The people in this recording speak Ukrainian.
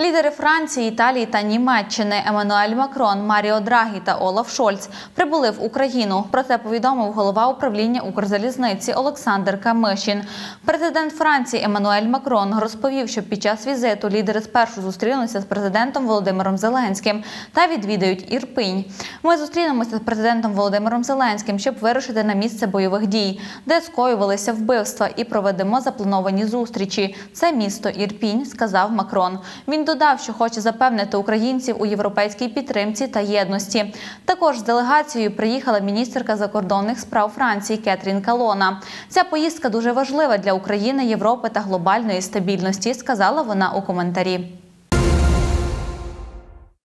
Лідери Франції, Італії та Німеччини Еммануель Макрон, Маріо Драгі та Олаф Шольц прибули в Україну. Про це повідомив голова управління Укрзалізниці Олександр Камишін. Президент Франції Еммануель Макрон розповів, що під час візиту лідери спершу зустрінуться з президентом Володимиром Зеленським та відвідають Ірпінь. Ми зустрінемося з президентом Володимиром Зеленським, щоб вирушити на місце бойових дій, де скоювалися вбивства, і проведемо заплановані зустрічі. Це місто Ірпінь, сказав Макрон. Він додав, що хоче запевнити українців у європейській підтримці та єдності. Також з делегацією приїхала міністерка закордонних справ Франції Кетрін Калона. Ця поїздка дуже важлива для України, Європи та глобальної стабільності, сказала вона у коментарі.